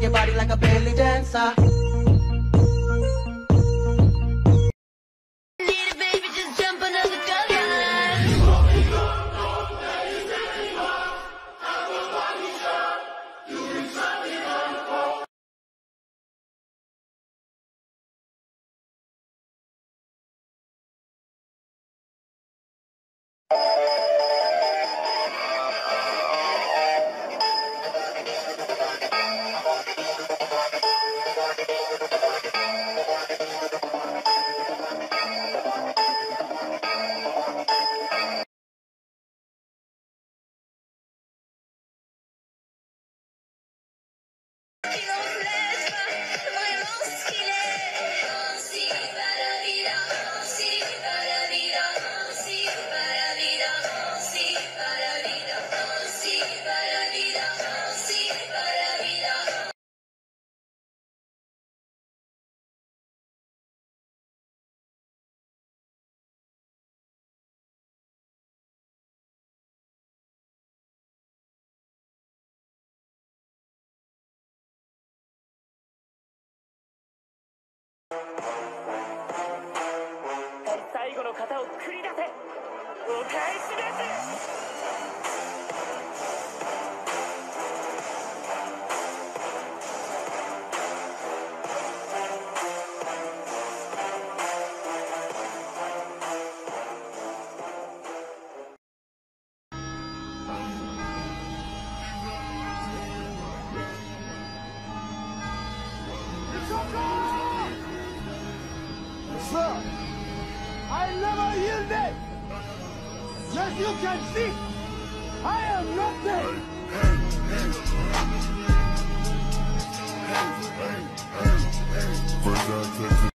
Your body like a belly dancer. 最後の型を繰り出せお返しです!」Sir, I never yielded. As you can see, I am nothing. Arabian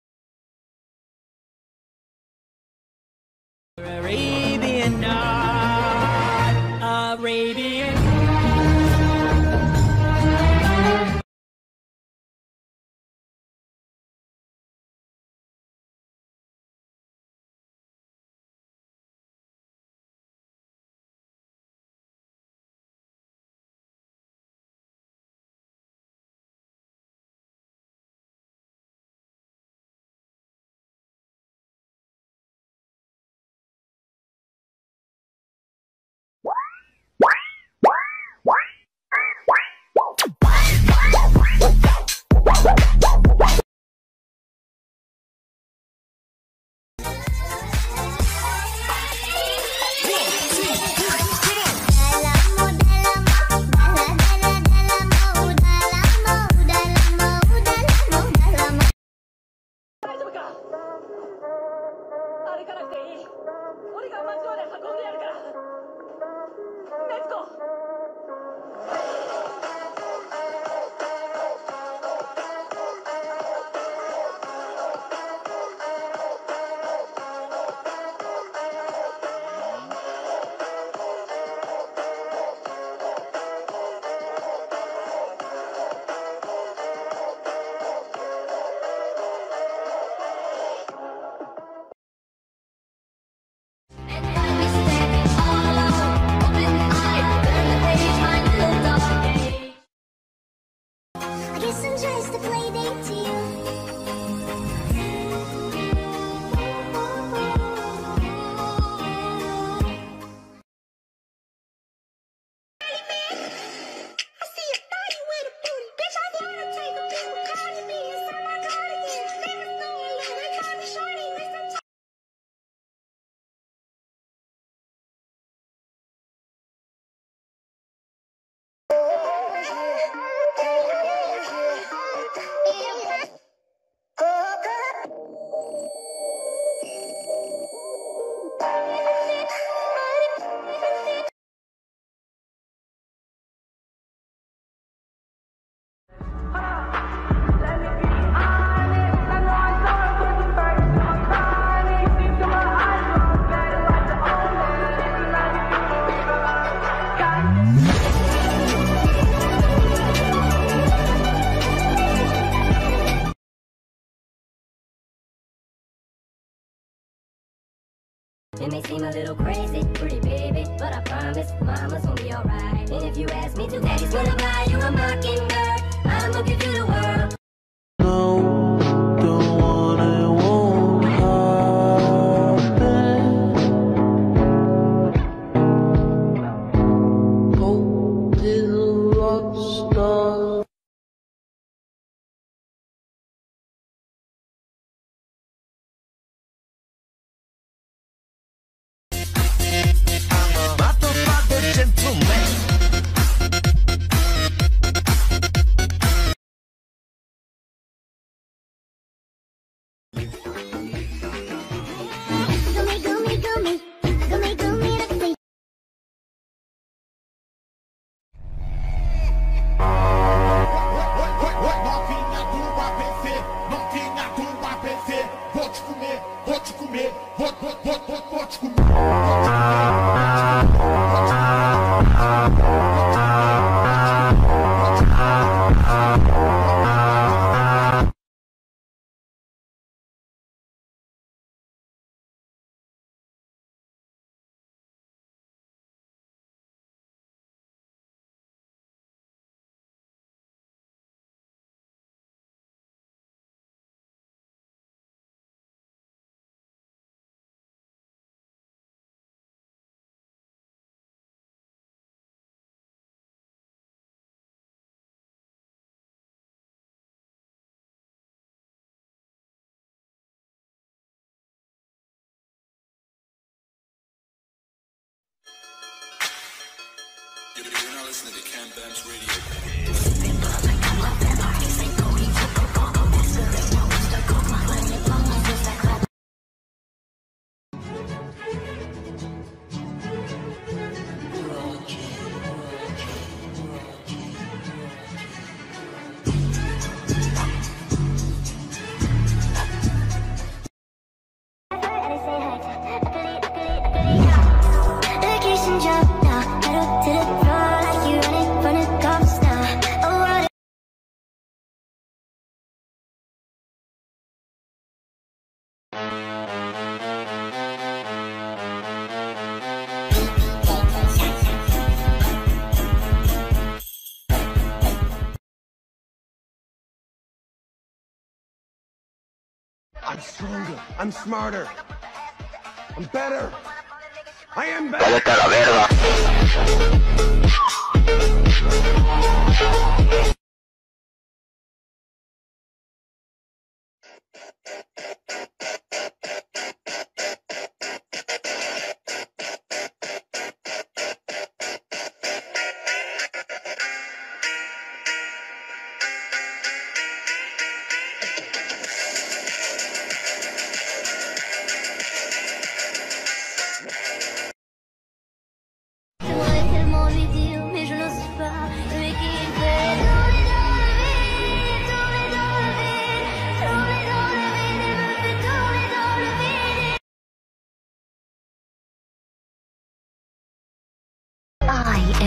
comer, vou, vou, vou, vou, vou te comer. Vacation I'm smarter, I'm better, I am better.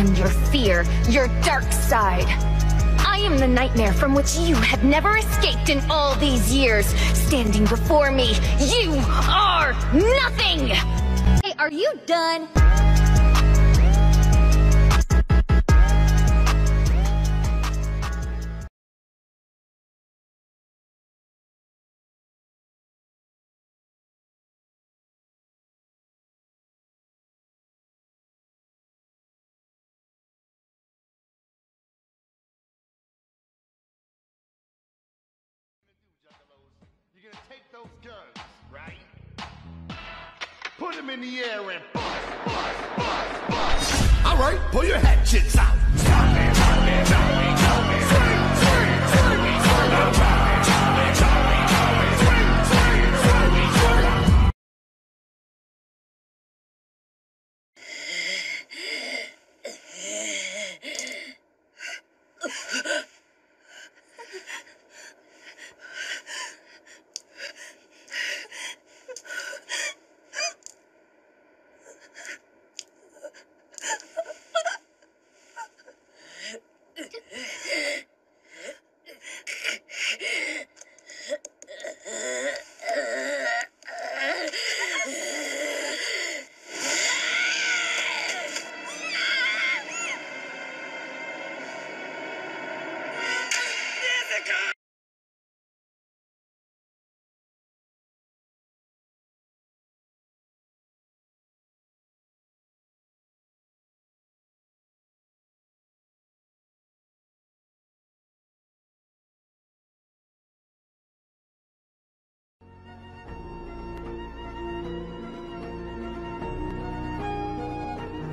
Am your fear, your dark side. I am the nightmare from which you have never escaped in all these years. Standing before me, you are nothing! Hey, are you done? Those guns, right? Put them in the air and bust, bust, bust, bust. All right, pull your hatchets out. ネズ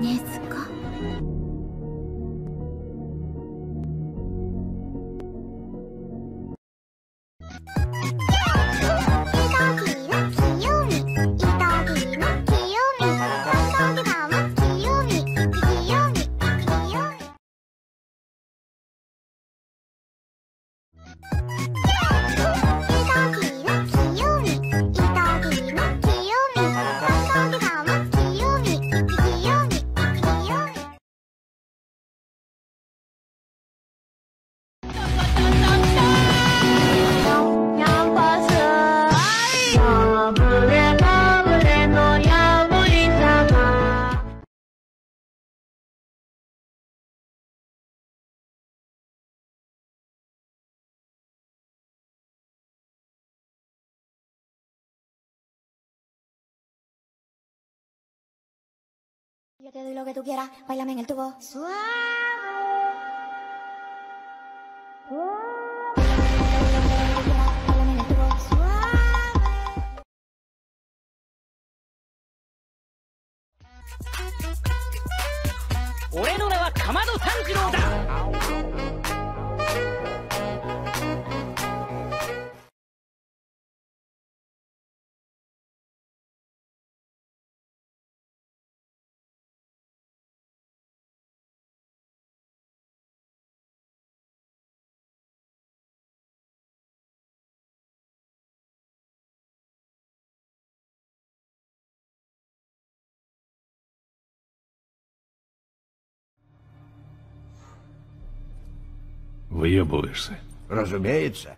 ね，Yo te doy lo que tú quieras, bailame en el tubo. Suave. Suave. 俺の名はかまど炭治郎だ— Выебываешься. Разумеется.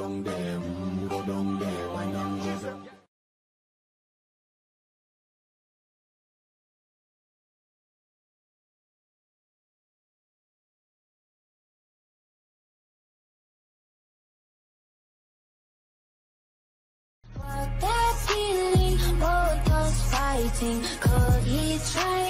fighting. Could he try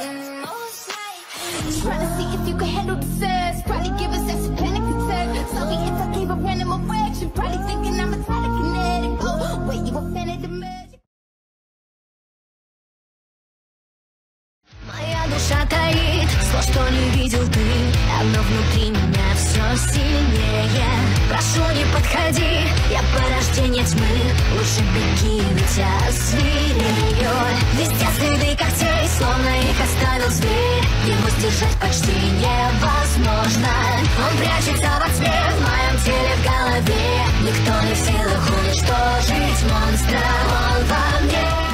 the most like? Trying to see if you can handle the sex. Probably give us that panic attack. Sorry if I gave a random erection. Probably thinking I'm a telekinetic. Oh, wait, you a fan of the magic? Моя душа таит зло, что не видел ты Оно внутри меня все сильнее Прошу, не подходи, я порождение тьмы Лучше беги, ведь я свирею Везде следы когтей, словно их оставил зверь. Его сдержать почти невозможно. Он прячется во тьме, в моем теле, в голове. Никто не в силах уничтожить монстра. Он во мне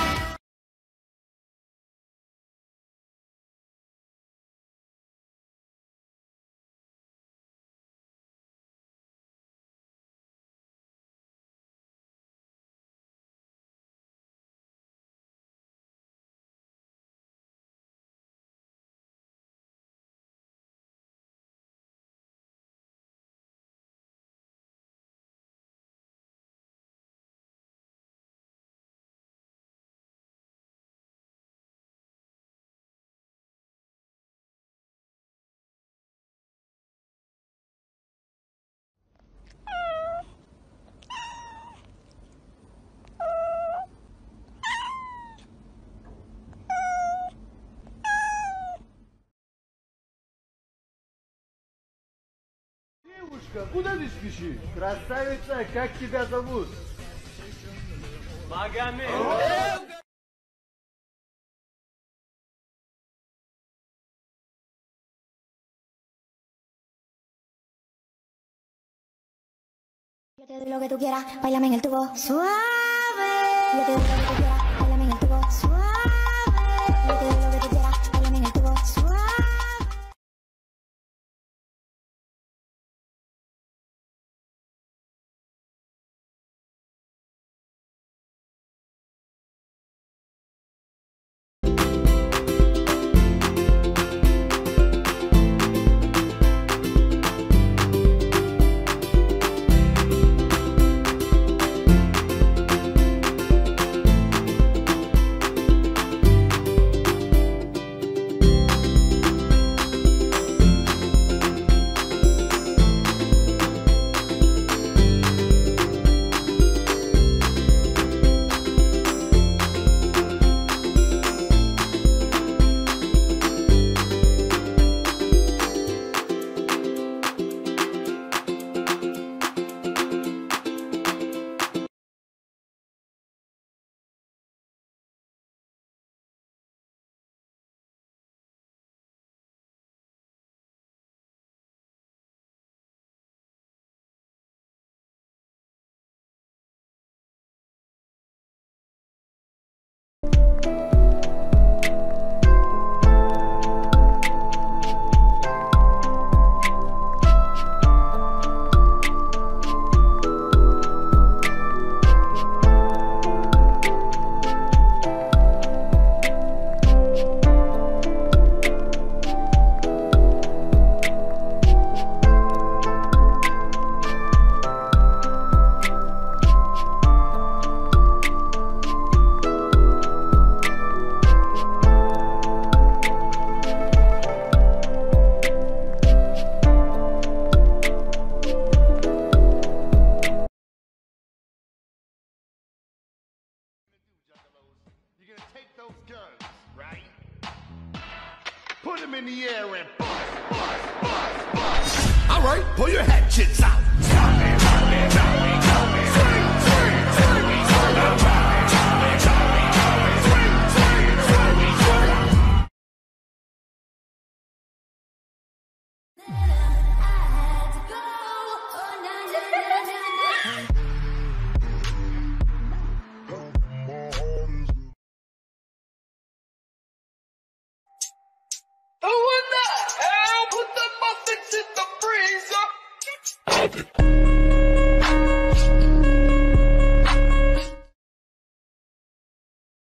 Девочка, куда ты спешишь? Красавица, как тебя зовут? Магомед! Yo te doy lo que tú quieras, bailame en el tubo suave. Yo te doy lo que tú quieras,